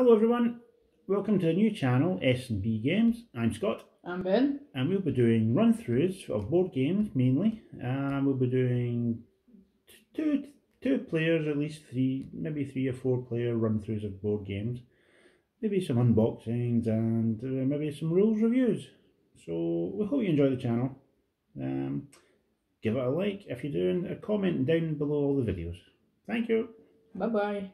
Hello everyone, welcome to the new channel S&B Games. I'm Scott. I'm Ben. And we'll be doing run-throughs of board games mainly. And we'll be doing two, two players, at least three, maybe three or four player run-throughs of board games. Maybe some unboxings and uh, maybe some rules reviews. So we hope you enjoy the channel. Um, give it a like if you do, and a comment down below all the videos. Thank you. Bye bye.